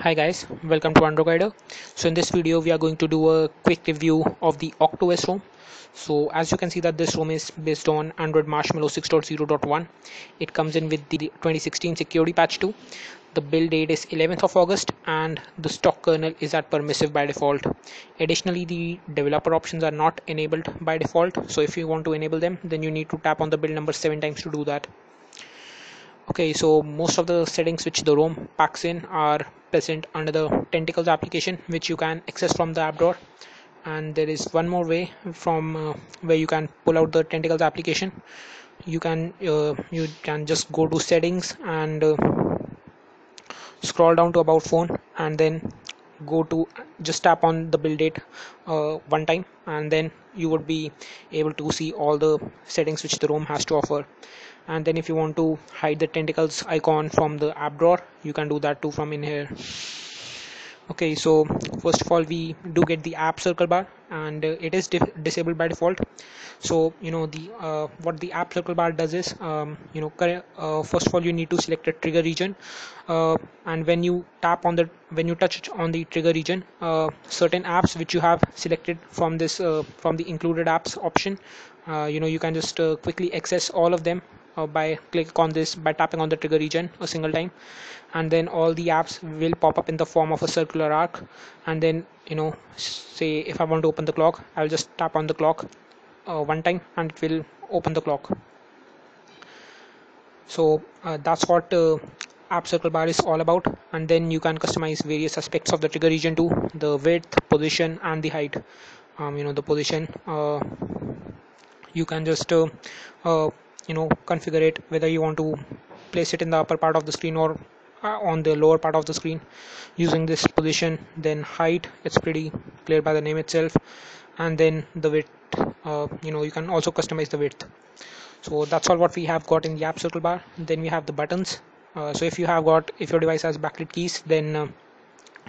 Hi guys, welcome to AndroGuider. So in this video we are going to do a quick review of the OctOs ROM. So as you can see that this ROM is based on Android Marshmallow 6.0.1. It comes in with the 2016 security patch 2. The build date is 11th of August and the stock kernel is at permissive by default. Additionally the developer options are not enabled by default. So if you want to enable them then you need to tap on the build number 7 times to do that okay so most of the settings which the ROM packs in are present under the tentacles application which you can access from the app drawer. And there is one more way from uh, where you can pull out the tentacles application. You can uh, you can just go to settings and uh, scroll down to about phone and then go to just tap on the build date uh, one time. And then you would be able to see all the settings which the ROM has to offer and then if you want to hide the tentacles icon from the app drawer you can do that too from in here. Okay so first of all we do get the app circle bar and uh, it is disabled by default. So you know the uh, what the app circle bar does is um, you know uh, first of all you need to select a trigger region. Uh, and when you tap on the when you touch on the trigger region uh, certain apps which you have selected from this uh, from the included apps option you know you can just quickly access all of them uh, by click on this by tapping on the trigger region a single time. And then all the apps will pop up in the form of a circular arc. And then you know say if I want to open the clock I'll just tap on the clock uh, one time and it will open the clock. So uh, that's what uh, app circle bar is all about. And then you can customize various aspects of the trigger region too the width position and the height. Um, you know the position uh, you can just uh, uh, you know configure it whether you want to place it in the upper part of the screen or uh, on the lower part of the screen using this position then height it's pretty clear by the name itself. And then the width uh, you know you can also customize the width. So that's all what we have got in the app circle bar. Then we have the buttons. Uh, so if you have got if your device has backlit keys then uh,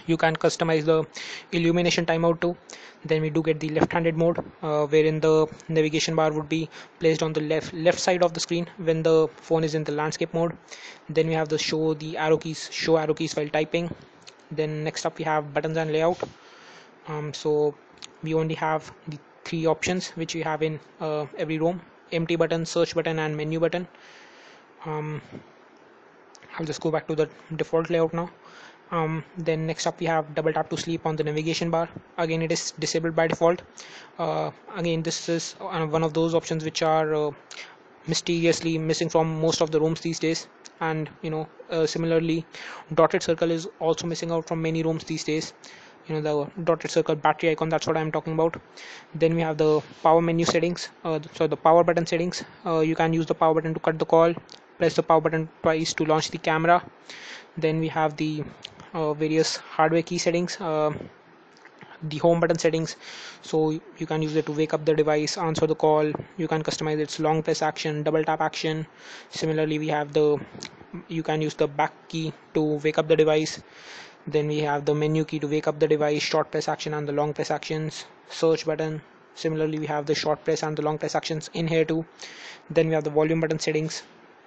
you can customize the illumination timeout too. Then we do get the left-handed mode uh, wherein the navigation bar would be placed on the left left side of the screen when the phone is in the landscape mode. Then we have the show the arrow keys show arrow keys while typing. Then next up we have buttons and layout. Um, so we only have the three options which we have in uh, every ROM empty button search button and menu button. Um, I'll just go back to the default layout now um, then next up we have double tap to sleep on the navigation bar. Again it is disabled by default. Uh, again this is one of those options which are uh, mysteriously missing from most of the ROMs these days. And you know uh, similarly dotted circle is also missing out from many ROMs these days. You know the dotted circle battery icon that's what i'm talking about. Then we have the power menu settings uh, so the power button settings. Uh, you can use the power button to cut the call press the power button twice to launch the camera. Then we have the uh, various hardware key settings uh, the home button settings. So you can use it to wake up the device answer the call. You can customize its long press action double tap action. Similarly we have the you can use the back key to wake up the device. Then we have the menu key to wake up the device short press action and the long press actions. Search button. Similarly we have the short press and the long press actions in here too. Then we have the volume button settings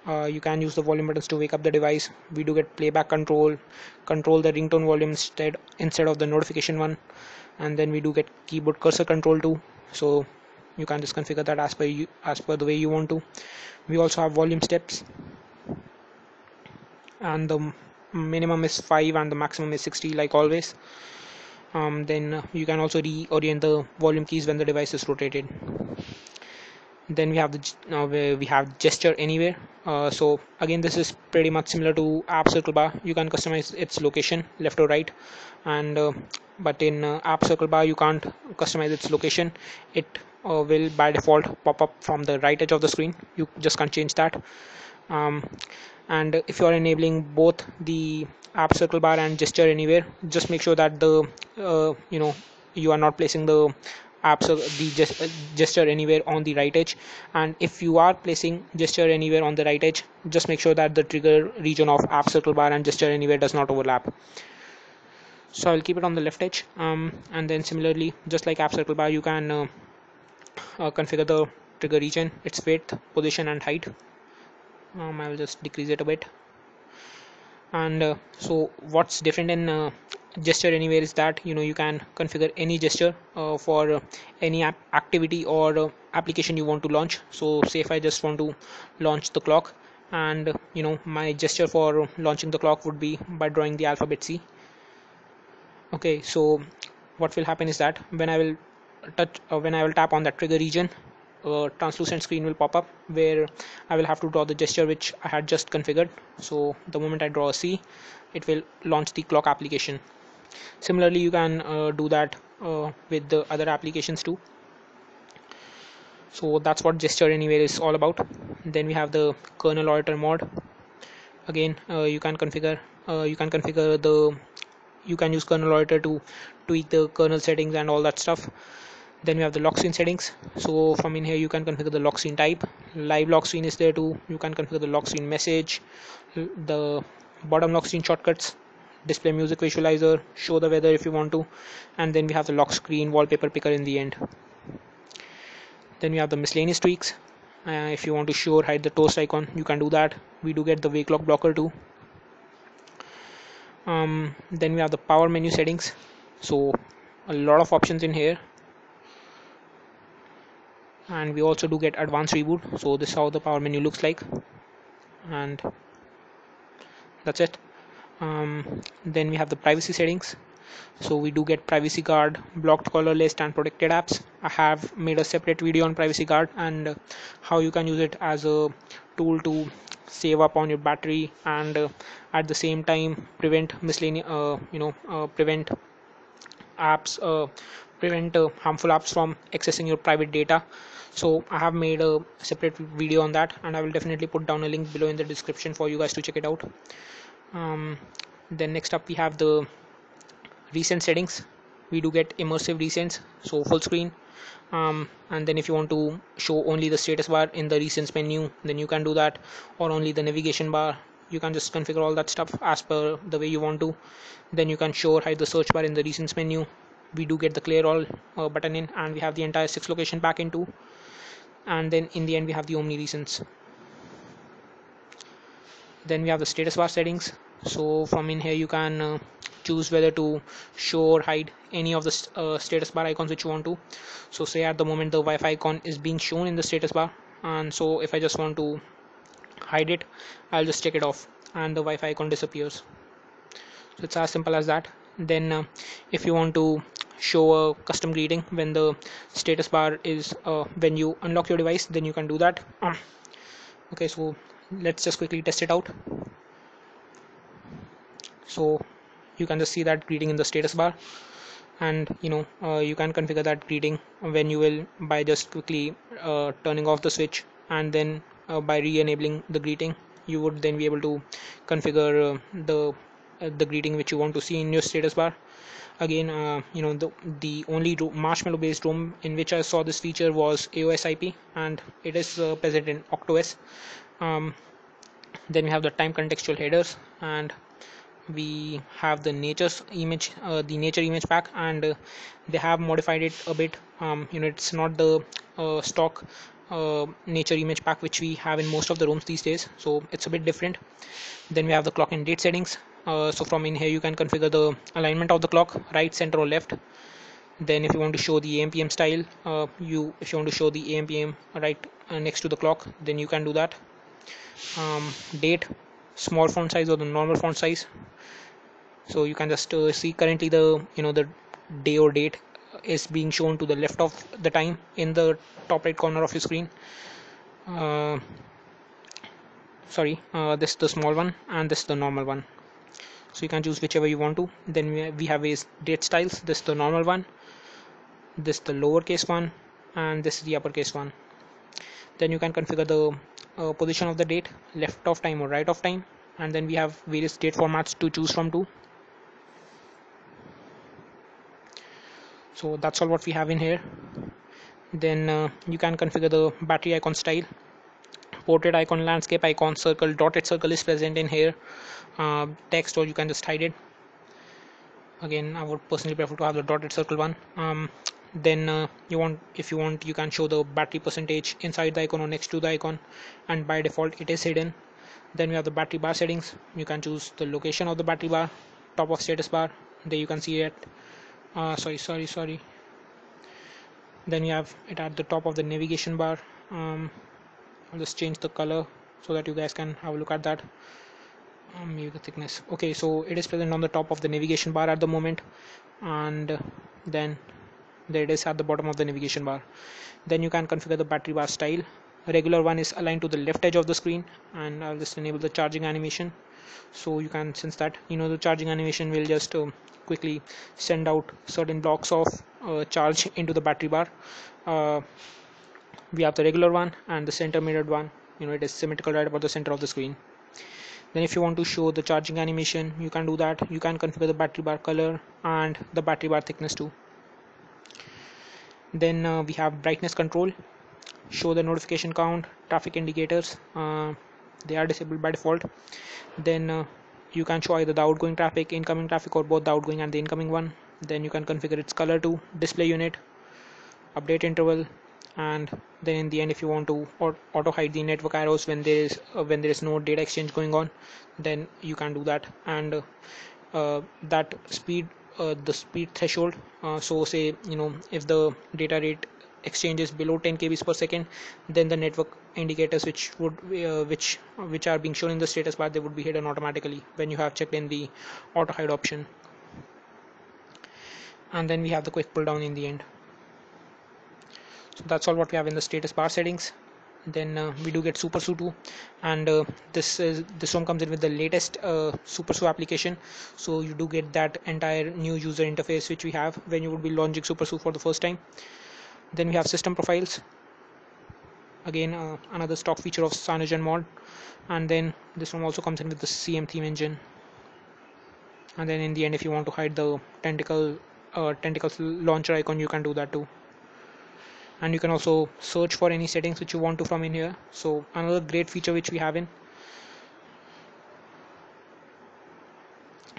uh, you can use the volume buttons to wake up the device. We do get playback control. Control the ringtone volume instead instead of the notification one. And then we do get keyboard cursor control too. So you can just configure that as per you as per the way you want to. We also have volume steps. And the minimum is 5 and the maximum is 60 like always. Um, then you can also reorient the volume keys when the device is rotated then we have the uh, we have gesture anywhere. Uh, so again this is pretty much similar to app circle bar. You can customize its location left or right. And uh, but in uh, app circle bar you can't customize its location. It uh, will by default pop up from the right edge of the screen. You just can't change that. Um, and if you are enabling both the app circle bar and gesture anywhere just make sure that the uh, you know you are not placing the the gest gesture anywhere on the right edge. And if you are placing gesture anywhere on the right edge just make sure that the trigger region of app circle bar and gesture anywhere does not overlap. So I'll keep it on the left edge. Um, and then similarly just like app circle bar you can uh, uh, configure the trigger region its width position and height. Um, I will just decrease it a bit. And uh, so what's different in uh, gesture anywhere is that you know you can configure any gesture uh, for uh, any app activity or uh, application you want to launch. So say if i just want to launch the clock and you know my gesture for launching the clock would be by drawing the alphabet c. Okay so what will happen is that when i will touch uh, when i will tap on that trigger region a translucent screen will pop up where I will have to draw the gesture which I had just configured. So the moment I draw a C it will launch the clock application similarly you can uh, do that uh, with the other applications too. So that's what gesture anywhere is all about. Then we have the kernel Adiutor mod. Again uh, you can configure uh, you can configure the you can use kernel Adiutor to tweak the kernel settings and all that stuff. Then we have the lock screen settings. So from in here you can configure the lock screen type. Live lock screen is there too. You can configure the lock screen message the bottom lock screen shortcuts display music visualizer show the weather if you want to and then we have the lock screen wallpaper picker in the end. Then we have the miscellaneous tweaks. Uh, if you want to show or hide the toast icon you can do that. We do get the wake lock blocker too. Um, then we have the power menu settings. So a lot of options in here. And we also do get advanced reboot. So this is how the power menu looks like. And that's it um, then we have the privacy settings. So we do get privacy guard blocked caller list and protected apps. I have made a separate video on privacy guard and how you can use it as a tool to save up on your battery and uh, at the same time prevent miscellaneous uh, you know uh, prevent apps uh, prevent uh, harmful apps from accessing your private data. So i have made a separate video on that and i will definitely put down a link below in the description for you guys to check it out um, then next up we have the recent settings. We do get immersive recents so full screen. Um, and then if you want to show only the status bar in the recents menu then you can do that or only the navigation bar. You can just configure all that stuff as per the way you want to. Then you can show or hide the search bar in the recents menu. We do get the clear all uh, button in and we have the entire six location back into. And then in the end we have the omni recents then we have the status bar settings. So from in here you can uh, choose whether to show or hide any of the uh, status bar icons which you want to. So say at the moment the Wi-Fi icon is being shown in the status bar and so if I just want to hide it I'll just take it off and the Wi-Fi icon disappears. So it's as simple as that. Then uh, if you want to show a custom greeting when the status bar is uh, when you unlock your device then you can do that. Okay so let's just quickly test it out. So you can just see that greeting in the status bar. And you know uh, you can configure that greeting when you will by just quickly uh, turning off the switch and then uh, by re-enabling the greeting you would then be able to configure uh, the uh, the greeting which you want to see in your status bar. Again uh, you know the the only marshmallow based ROM in which I saw this feature was AOSiP and it is present in OctOs um, then we have the time contextual headers and we have the nature's image uh, the nature image pack and uh, they have modified it a bit. Um, you know it's not the uh, stock uh, nature image pack which we have in most of the ROMs these days. So it's a bit different. Then we have the clock and date settings. Uh, so from in here you can configure the alignment of the clock right center or left. Then if you want to show the AMPM style uh, you if you want to show the AMPM right next to the clock then you can do that um, date small font size or the normal font size. So you can just uh, see currently the you know the day or date is being shown to the left of the time in the top right corner of your screen. Uh, sorry uh, this is the small one and this is the normal one. So you can choose whichever you want to. Then we, we have is date styles. This is the normal one this is the lowercase one and this is the uppercase one. Then you can configure the uh, position of the date left of time or right of time and then we have various date formats to choose from too. So that's all what we have in here. Then uh, you can configure the battery icon style. Portrait icon landscape icon circle dotted circle is present in here. Uh, text or you can just hide it. Again I would personally prefer to have the dotted circle one. Um, then uh, you want if you want you can show the battery percentage inside the icon or next to the icon. And by default it is hidden. Then we have the battery bar settings. You can choose the location of the battery bar top of status bar. There you can see it. Uh, sorry sorry sorry. Then you have it at the top of the navigation bar. Um, I'll just change the color so that you guys can have a look at that. Um, maybe the thickness. Okay so it is present on the top of the navigation bar at the moment. And then there it is at the bottom of the navigation bar. Then you can configure the battery bar style. Regular one is aligned to the left edge of the screen and I'll just enable the charging animation. So you can sense that you know the charging animation will just um, quickly send out certain blocks of uh, charge into the battery bar. Uh, we have the regular one and the center mirrored one. You know it is symmetrical right about the center of the screen. Then if you want to show the charging animation you can do that. You can configure the battery bar color and the battery bar thickness too then uh, we have brightness control. Show the notification count traffic indicators. Uh, they are disabled by default. Then uh, you can show either the outgoing traffic incoming traffic or both the outgoing and the incoming one. Then you can configure its color to display unit update interval and then in the end if you want to auto hide the network arrows when there is uh, when there is no data exchange going on then you can do that. And uh, that speed uh, the speed threshold. Uh, so say you know if the data rate exchanges below 10 kbs per second then the network indicators which would uh, which which are being shown in the status bar they would be hidden automatically when you have checked in the auto hide option. And then we have the quick pull down in the end. So that's all what we have in the status bar settings then uh, we do get SuperSU2 and uh, this is this one comes in with the latest uh, SuperSU application. So you do get that entire new user interface which we have when you would be launching SuperSU for the first time. Then we have system profiles. Again uh, another stock feature of CyanogenMod. And then this one also comes in with the CM theme engine. And then in the end if you want to hide the tentacle uh, tentacles launcher icon you can do that too and you can also search for any settings which you want to from in here. So another great feature which we have in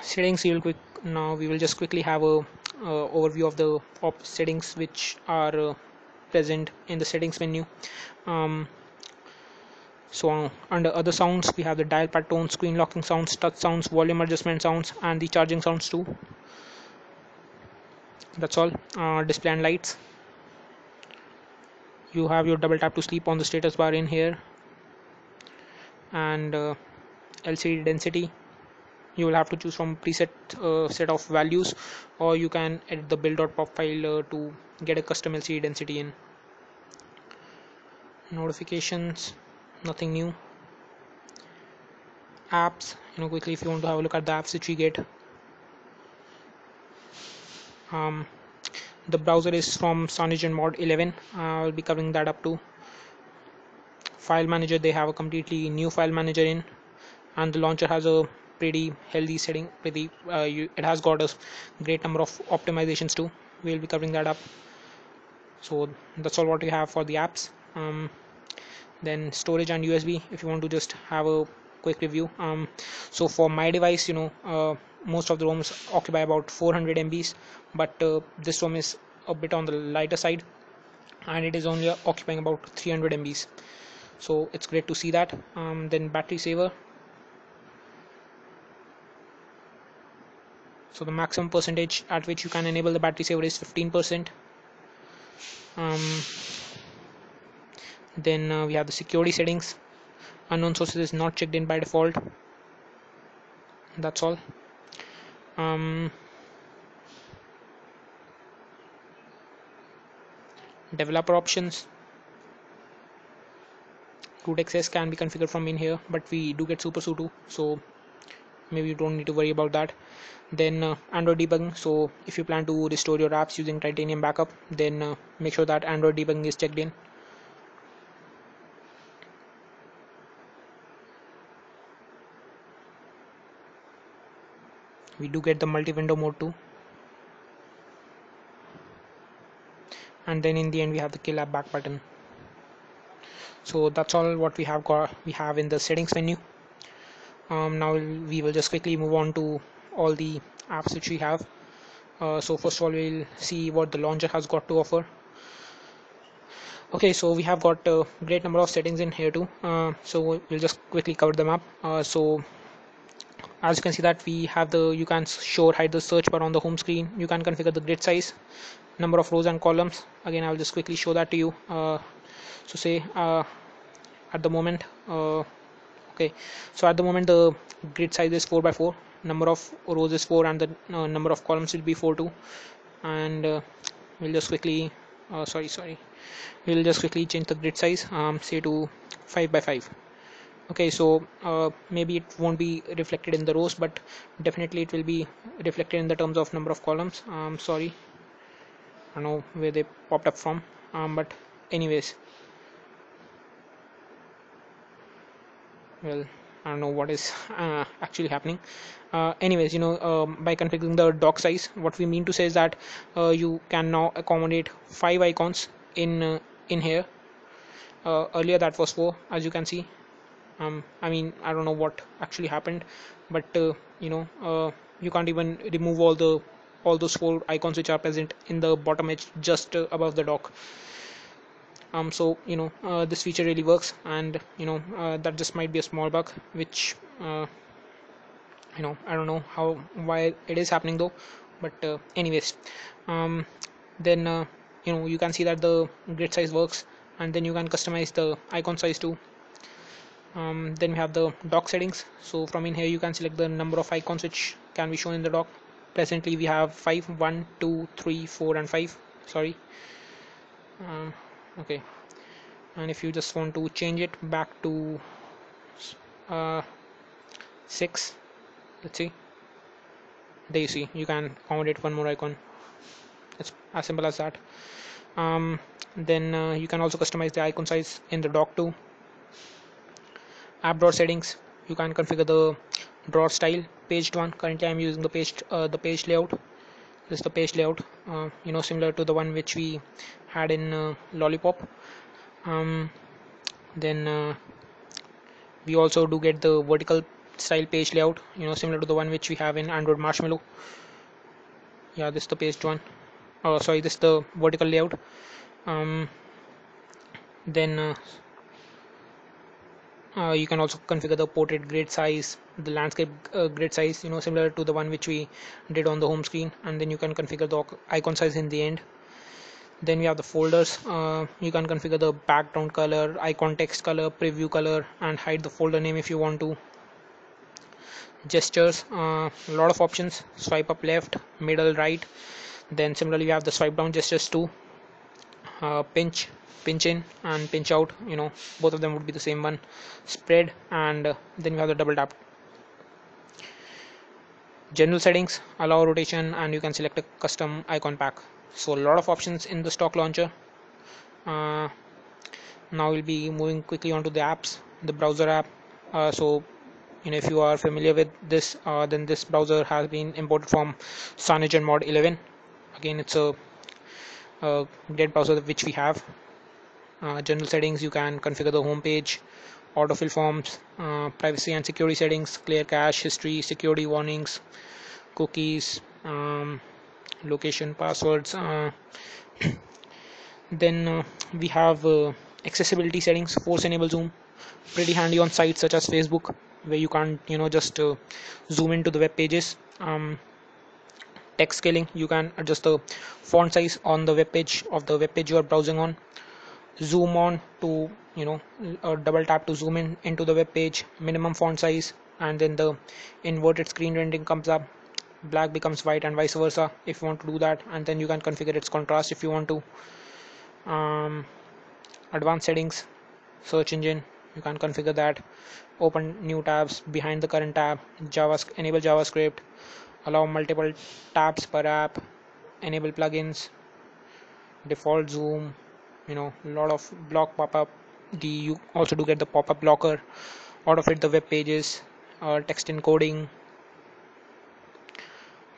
settings real quick now we will just quickly have a uh, overview of the op settings which are uh, present in the settings menu. Um, so under other sounds we have the dial pad tone screen locking sounds touch sounds volume adjustment sounds and the charging sounds too. That's all. Uh, display and lights you have your double tap to sleep on the status bar in here. And uh, LCD density you will have to choose from preset uh, set of values or you can edit the build.prop file uh, to get a custom LCD density in. Notifications nothing new. Apps you know quickly if you want to have a look at the apps that we get. Um, the browser is from CyanogenMod 11 I'll be covering that up too. File manager they have a completely new file manager in and the launcher has a pretty healthy setting pretty uh, you, it has got a great number of optimizations too. We'll be covering that up. So that's all what we have for the apps. Um, then storage and USB if you want to just have a quick review. Um, so for my device you know uh, most of the ROMs occupy about 400 MBs but uh, this ROM is a bit on the lighter side and it is only occupying about 300 MBs so it's great to see that. Um, then battery saver. So the maximum percentage at which you can enable the battery saver is 15% um, then uh, we have the security settings. Unknown sources is not checked in by default. That's all um, developer options. Root access can be configured from in here but we do get SuperSU2 so maybe you don't need to worry about that. Then uh, android debugging. So if you plan to restore your apps using titanium backup then uh, make sure that android debugging is checked in we do get the multi-window mode too. And then in the end we have the kill app back button. So that's all what we have got we have in the settings menu. Um, now we will just quickly move on to all the apps which we have. Uh, so first of all we'll see what the launcher has got to offer. Okay so we have got a great number of settings in here too. Uh, so we'll just quickly cover them up. Uh, so as you can see that we have the you can show hide the search bar on the home screen. You can configure the grid size number of rows and columns. Again I'll just quickly show that to you. Uh, so say uh, at the moment uh, okay. So at the moment the grid size is 4 by 4 number of rows is 4 and the uh, number of columns will be 4 too. And uh, we'll just quickly uh, sorry sorry. We'll just quickly change the grid size um, say to 5 by 5 okay so uh, maybe it won't be reflected in the rows but definitely it will be reflected in the terms of number of columns. I'm um, sorry. I don't know where they popped up from. Um, but anyways. Well I don't know what is uh, actually happening. Uh, anyways you know um, by configuring the dock size what we mean to say is that uh, you can now accommodate five icons in uh, in here. Uh, earlier that was four as you can see um, I mean I don't know what actually happened but uh, you know uh, you can't even remove all the all those four icons which are present in the bottom edge just uh, above the dock. Um, so you know uh, this feature really works and you know uh, that just might be a small bug which uh, you know I don't know how why it is happening though but anyways. Um, then you know you can see that the grid size works and then you can customize the icon size too um, then we have the dock settings. So from in here you can select the number of icons which can be shown in the dock. Presently we have 5 1 2 3 4 and 5 sorry. Um, okay. And if you just want to change it back to uh, 6 let's see. There you see you can accommodate one more icon. It's as simple as that. Um, then uh, you can also customize the icon size in the dock too app drawer settings. You can configure the drawer style. Paged one currently i'm using the page uh, the page layout. This is the page layout uh, you know similar to the one which we had in uh, lollipop. Um, then uh, we also do get the vertical style page layout you know similar to the one which we have in android marshmallow. Yeah this is the paged one oh sorry this is the vertical layout. Um, then uh, you can also configure the portrait grid size the landscape uh, grid size you know similar to the one which we did on the home screen. And then you can configure the icon size in the end. Then we have the folders. Uh, you can configure the background color icon text color preview color and hide the folder name if you want to. Gestures. A uh, lot of options. Swipe up left middle right. Then similarly we have the swipe down gestures too. Uh, pinch pinch in and pinch out you know both of them would be the same one spread and uh, then you have the double tap general settings allow rotation and you can select a custom icon pack. So a lot of options in the stock launcher. Uh, now we'll be moving quickly onto the apps the browser app. Uh, so you know if you are familiar with this uh, then this browser has been imported from CyanogenMod 11 again it's a, a great browser which we have general settings you can configure the home page autofill forms uh, privacy and security settings clear cache history security warnings cookies um, location passwords uh, then uh, we have uh, accessibility settings force enable zoom pretty handy on sites such as facebook where you can't you know just uh, zoom into the web pages. Um, text scaling you can adjust the font size on the web page of the web page you are browsing on zoom on to you know uh, double tap to zoom in into the web page minimum font size and then the inverted screen rendering comes up. Black becomes white and vice versa. If you want to do that and then you can configure its contrast if you want to. Um, advanced settings search engine you can configure that. Open new tabs behind the current tab. Javascript enable javascript. Allow multiple tabs per app. Enable plugins. Default zoom you know a lot of block pop-up. The you also do get the pop-up blocker out of it the web pages uh, text encoding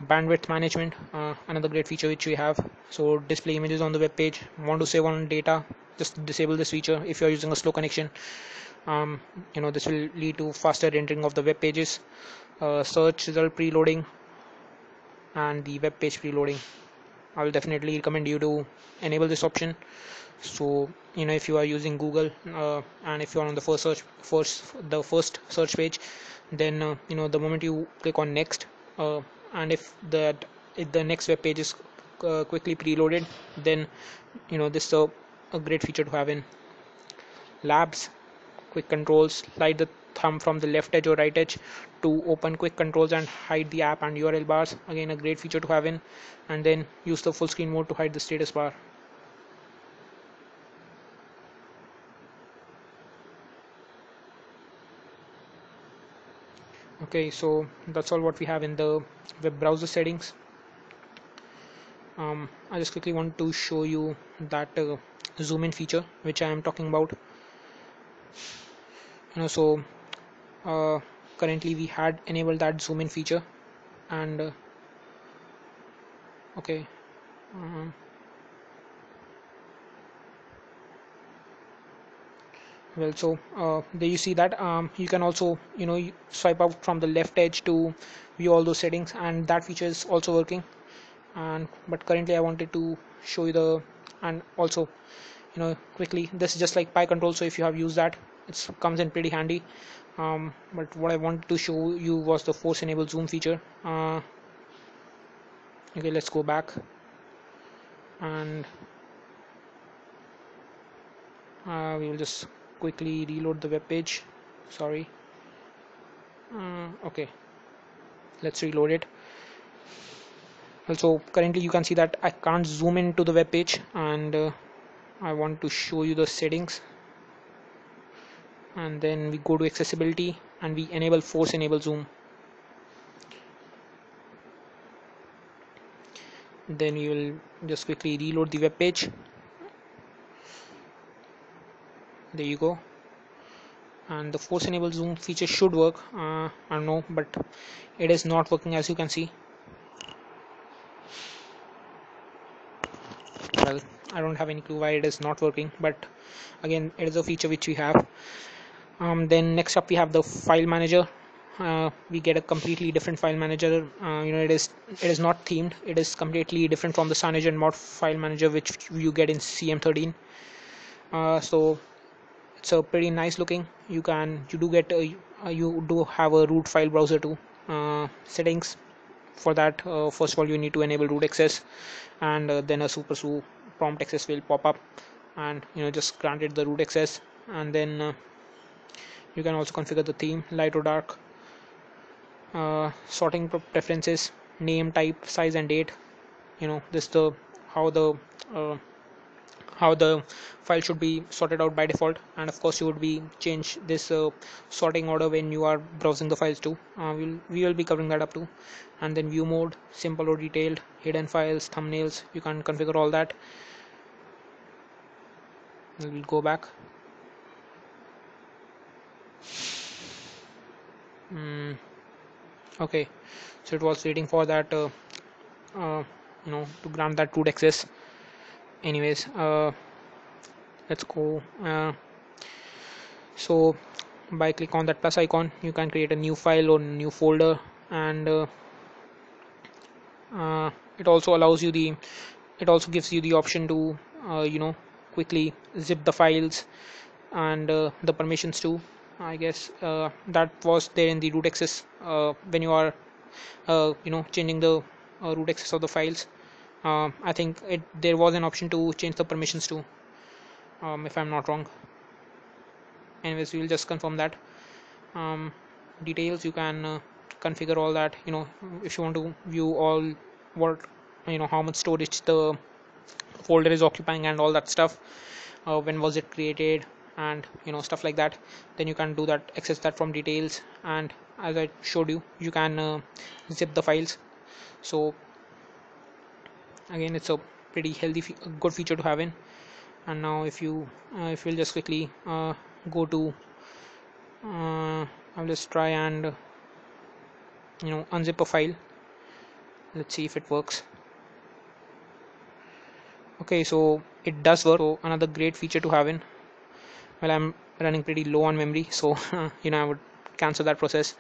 bandwidth management uh, another great feature which we have. So display images on the web page. Want to save on data just disable this feature if you're using a slow connection. Um, you know this will lead to faster rendering of the web pages. Uh, search result preloading and the web page preloading. I will definitely recommend you to enable this option so you know if you are using google uh, and if you are on the first search first the first search page then uh, you know the moment you click on next uh, and if that if the next web page is uh, quickly preloaded then you know this is a, a great feature to have in. Labs quick controls slide the thumb from the left edge or right edge to open quick controls and hide the app and url bars again a great feature to have in. And then use the full screen mode to hide the status bar okay so that's all what we have in the web browser settings. Um, I just quickly want to show you that uh, zoom in feature which I am talking about. You know so uh, currently we had enabled that zoom in feature and uh, okay um, well so uh, there you see that um, you can also you know swipe out from the left edge to view all those settings and that feature is also working. And but currently I wanted to show you the and also you know quickly this is just like Pie control so if you have used that it comes in pretty handy. Um, but what I wanted to show you was the force enable zoom feature. Uh, okay let's go back. And uh, we will just quickly reload the web page. Sorry. Uh, okay. Let's reload it. Also currently you can see that I can't zoom into the web page and uh, I want to show you the settings. And then we go to accessibility and we enable force enable zoom. Then you will just quickly reload the web page there you go. And the force enable zoom feature should work. Uh, I don't know but it is not working as you can see. Well I don't have any clue why it is not working but again it is a feature which we have. Um, then next up we have the file manager. Uh, we get a completely different file manager. Uh, you know it is it is not themed. It is completely different from the CyanogenMod file manager which you get in CM13 uh, so it's a pretty nice looking. You can you do get a, you do have a root file browser too. Uh, settings for that uh, first of all you need to enable root access and uh, then a supersu prompt access will pop up and you know just granted the root access and then uh, you can also configure the theme light or dark uh, sorting preferences name type size and date. You know this the how the uh, how the file should be sorted out by default. And of course you would be change this uh, sorting order when you are browsing the files too. Uh, we'll, we will be covering that up too. And then view mode simple or detailed hidden files thumbnails you can configure all that. We'll go back. Mm, okay. So it was waiting for that uh, uh, you know to grant that root access anyways uh, let's go uh, so by click on that plus icon you can create a new file or new folder and uh, uh it also allows you the it also gives you the option to uh, you know quickly zip the files and uh, the permissions too I guess that was there in the root access when you are you know changing the root access of the files uh, I think it there was an option to change the permissions too um, if I'm not wrong. Anyways we'll just confirm that. Um, details you can uh, configure all that you know if you want to view all what you know how much storage the folder is occupying and all that stuff uh, when was it created and you know stuff like that then you can do that access that from details. And as I showed you you can uh, zip the files. So again it's a pretty healthy good feature to have in. And now if you uh, if you'll just quickly uh, go to uh, I'll just try and you know unzip a file. Let's see if it works. Okay so it does work. So another great feature to have in. Well I'm running pretty low on memory so you know I would cancel that process.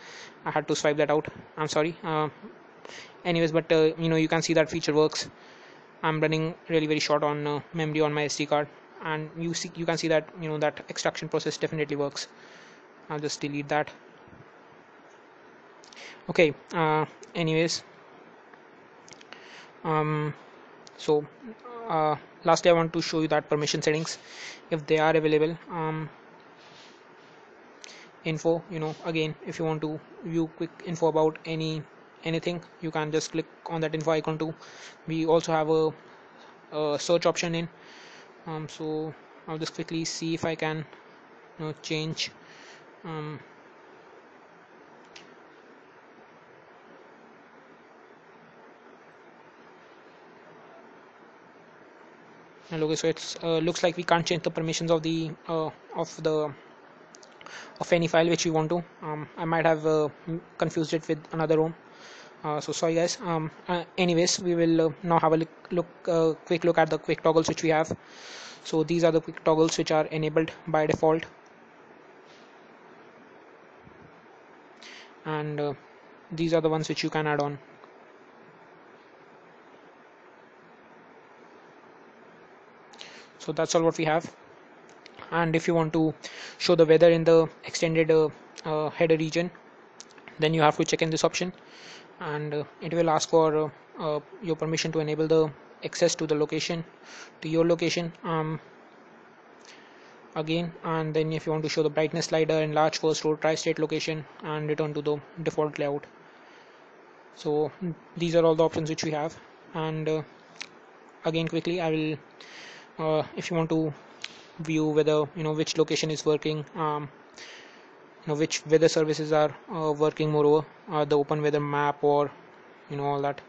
I had to swipe that out. I'm sorry. Uh, anyways but uh, you know you can see that feature works I'm running really very short on uh, memory on my SD card. And you see you can see that you know that extraction process definitely works. I'll just delete that. Okay uh, anyways. Um, so uh, lastly I want to show you that permission settings if they are available. Um, info you know again if you want to view quick info about any anything you can just click on that info icon too. We also have a, a search option in. Um, so I'll just quickly see if I can you know change. Um, okay so it's uh, looks like we can't change the permissions of the uh, of the of any file which we want to. Um, I might have uh, confused it with another ROM uh, so sorry guys. Um, uh, anyways we will uh, now have a look, look uh, quick look at the quick toggles which we have. So these are the quick toggles which are enabled by default. And uh, these are the ones which you can add on. So that's all what we have. And if you want to show the weather in the extended header region then you have to check in this option and uh, it will ask for uh, uh, your permission to enable the access to the location to your location um, again. And then if you want to show the brightness slider enlarge first row tri-state location and return to the default layout. So these are all the options which we have. And uh, again quickly I will uh, if you want to view whether you know which location is working um, which weather services are uh, working moreover uh, the open weather map or you know all that.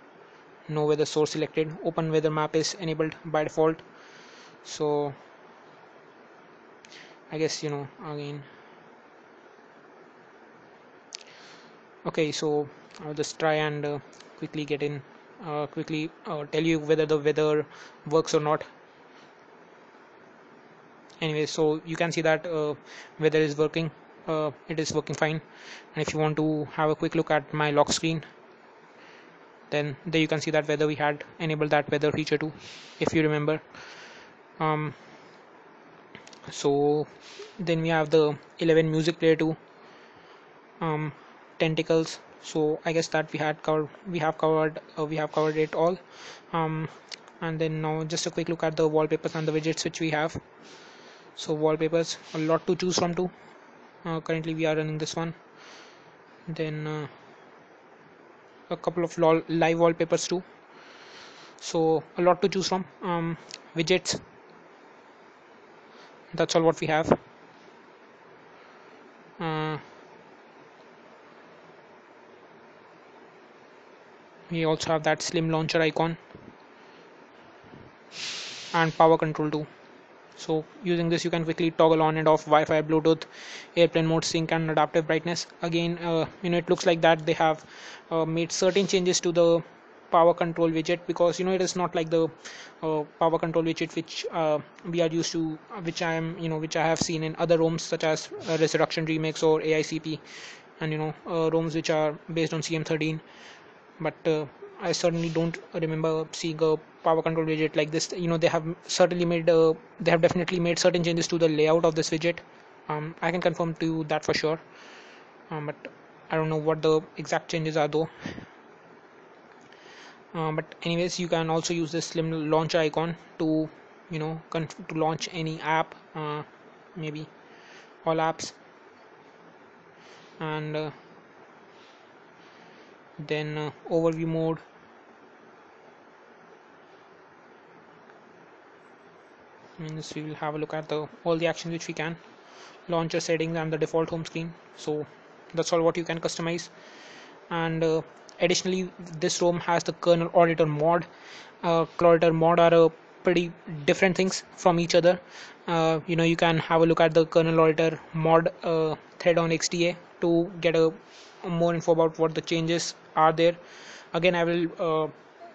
No weather source selected. Open weather map is enabled by default. So I guess you know again. Okay so I'll just try and uh, quickly get in uh, quickly uh, tell you whether the weather works or not. Anyway so you can see that uh, weather is working uh, it is working fine. And if you want to have a quick look at my lock screen then there you can see that whether we had enabled that weather feature too if you remember. Um, so then we have the 11 music player too. Um, tentacles. So I guess that we had covered we have covered uh, we have covered it all. Um, and then now just a quick look at the wallpapers and the widgets which we have. So wallpapers a lot to choose from too currently we are running this one. Then uh, a couple of live wallpapers too. So a lot to choose from. Um, widgets. That's all what we have. Uh, we also have that slim launcher icon. And power control too so using this you can quickly toggle on and off Wi-Fi Bluetooth airplane mode sync and adaptive brightness. Again uh, you know it looks like that they have uh, made certain changes to the power control widget because you know it is not like the uh, power control widget which uh, we are used to which I am you know which I have seen in other ROMs such as uh, Resurrection Remix or AICP and you know uh, ROMs which are based on CM13 but I certainly don't remember seeing a power control widget like this. You know they have certainly made uh, they have definitely made certain changes to the layout of this widget. Um, I can confirm to you that for sure. Um, but I don't know what the exact changes are though. Uh, but anyways you can also use this slim launcher icon to you know to launch any app uh, maybe all apps. And uh, then uh, overview mode. Means we will have a look at the all the actions which we can. Launcher settings and the default home screen. So that's all what you can customize. And uh, additionally this ROM has the kernel Adiutor mod. Uh, Adiutor mod are uh, pretty different things from each other. Uh, you know you can have a look at the kernel Adiutor mod uh, thread on XDA to get a more info about what the changes are there. Again I will uh,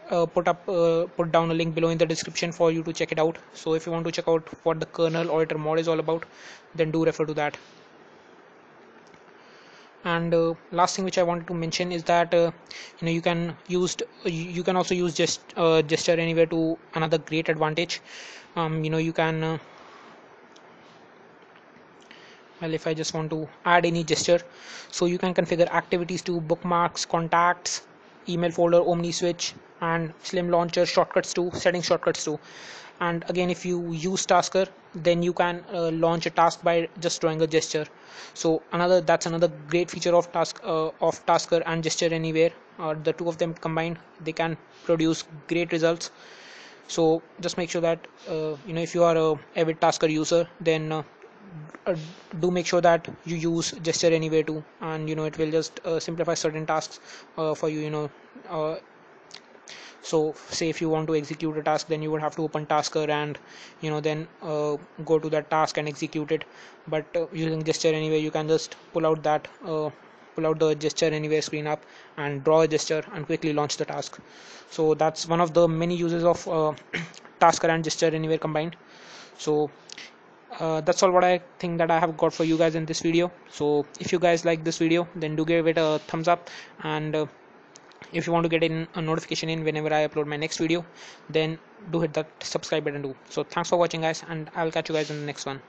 uh, put up uh, put down a link below in the description for you to check it out. So if you want to check out what the kernel Adiutor mod is all about then do refer to that. And uh, last thing which I wanted to mention is that uh, you know you can use you can also use just uh, gesture anywhere to another great advantage. Um, you know you can well if I just want to add any gesture so you can configure activities to bookmarks contacts email folder OmniSwitch and slim launcher shortcuts to setting shortcuts to. And again if you use tasker then you can uh, launch a task by just drawing a gesture. So another that's another great feature of task uh, of tasker and gesture anywhere uh, the two of them combined they can produce great results. So just make sure that uh, you know if you are a avid tasker user then uh, uh, do make sure that you use gesture anywhere too. And you know it will just simplify certain tasks for you you know so say if you want to execute a task then you would have to open tasker and you know then uh, go to that task and execute it. But uh, using gesture anywhere you can just pull out that uh, pull out the gesture anywhere screen up and draw a gesture and quickly launch the task. So that's one of the many uses of uh, tasker and gesture anywhere combined. So uh, that's all what I think that I have got for you guys in this video. So if you guys like this video then do give it a thumbs up. And uh, if you want to get in a notification in whenever i upload my next video then do hit that subscribe button too. So thanks for watching guys and i will catch you guys in the next one